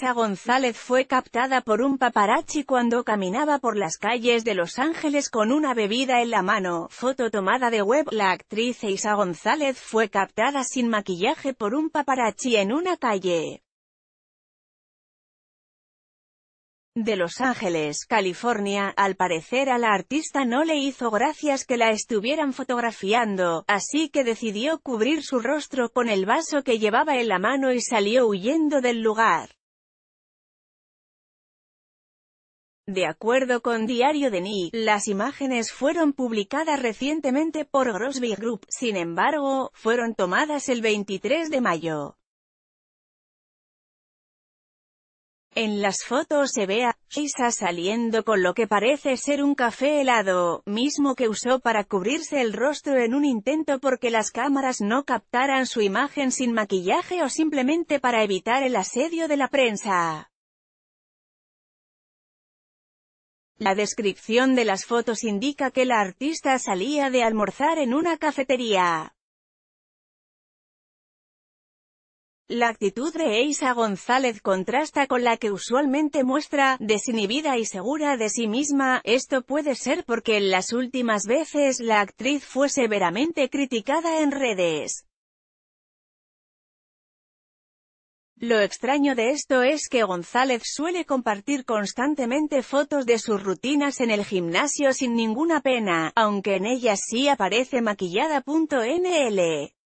Eisa González fue captada por un paparazzi cuando caminaba por las calles de Los Ángeles con una bebida en la mano. Foto tomada de web. La actriz Eisa González fue captada sin maquillaje por un paparazzi en una calle. de Los Ángeles, California, al parecer a la artista no le hizo gracias que la estuvieran fotografiando, así que decidió cubrir su rostro con el vaso que llevaba en la mano y salió huyendo del lugar. De acuerdo con Diario de Nick, las imágenes fueron publicadas recientemente por Grosby Group, sin embargo, fueron tomadas el 23 de mayo. En las fotos se ve a Sheisa saliendo con lo que parece ser un café helado, mismo que usó para cubrirse el rostro en un intento porque las cámaras no captaran su imagen sin maquillaje o simplemente para evitar el asedio de la prensa. La descripción de las fotos indica que la artista salía de almorzar en una cafetería. La actitud de Eisa González contrasta con la que usualmente muestra, desinhibida y segura de sí misma, esto puede ser porque en las últimas veces la actriz fue severamente criticada en redes. Lo extraño de esto es que González suele compartir constantemente fotos de sus rutinas en el gimnasio sin ninguna pena, aunque en ellas sí aparece maquillada.nl.